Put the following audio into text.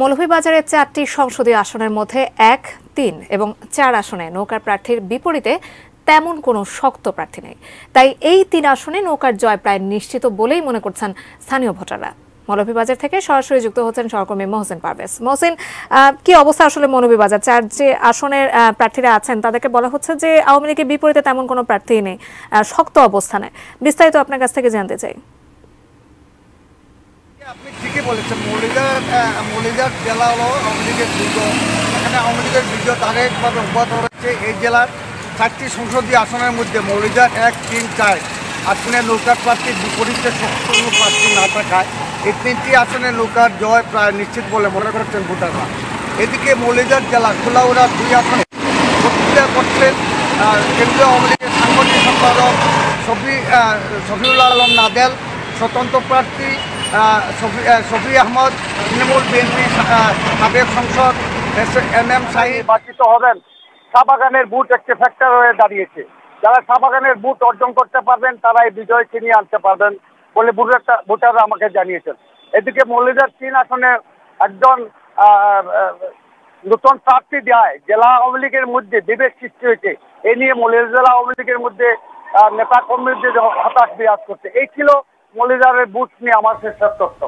মৌলভীবাজারের চারটি সংসদীয় আসনের মধ্যে এক, তিন এবং চার আসনে নৌকার প্রার্থীর বিপরীতে তেমন কোনো শক্ত প্রার্থী নেই। তাই এই তিন আসনে নৌকার জয় প্রায় নিশ্চিত বলেই মনে করছেন স্থানীয় ভোটাররা। মৌলভীবাজার থেকে সরাসরি যুক্ত হচ্ছেন সহকর্মী মহসিন পারভেজ। মহসিন কি অবস্থা আসলে মৌলভীবাজার? চার যে আসনের প্রার্থীরা আছেন, তাদেরকে বলা হচ্ছে যে আওয়ামী লীগের বিপরীতে তেমন কোনো প্রার্থী নেই শক্ত অবস্থানে। বিস্তারিত আপনার কাছ থেকে জানতে চাই। আপনি বলেছেন মৌলিদার মৌলিদার জেলা হলো আওয়ামী লীগের দুর্গ এখানে আওয়ামী লীগের বিজয় তারেকভাবে অব্যাহত রয়েছে। এই জেলার চারটি সংসদীয় আসনের মধ্যে মৌলিদার এক তিন চার। আসনে নৌকার প্রার্থীর বিপরীতে শক্ত প্রার্থী না থাকায় এই তিনটি আসনে নৌকার জয় প্রায় নিশ্চিত বলে মনে করছেন ভোটাররা। এদিকে মৌলিদার জেলা খোলাউড়া দুই আসনে। বক্তৃতা করছেন কেন্দ্রীয় আওয়ামী লীগের সাংগঠনিক সম্পাদক শফি আহ, শফিউল্লাহ আলম নাদেল স্বতন্ত্র প্রার্থী আহ, আহমদ তৃণমূল বিএনপি সাবেক সংসদ এম এম শাহী নির্বাচিত হবেন। চা বাগানের বুট একটি ফ্যাক্টর হয়ে দাঁড়িয়েছে। যারা চা বাগানের বুট অর্জন করতে পারবেন তারা এই বিজয় ছিনিয়ে আনতে পারবেন বলে ভোটাররা আমাকে জানিয়েছেন। এদিকে মৌলিদার তিন আসনে একজন নতুন প্রার্থী দেয়। জেলা আওয়ামী লীগের মধ্যে বিবেক সৃষ্টি হয়েছে। এ নিয়ে মলির জেলা আওয়ামী লীগের মধ্যে নেতা কর্মীদের হতাশ বিরাজ করছে। এই ছিল মলিদারের বুথ নিয়ে আমার শেষ তথ্য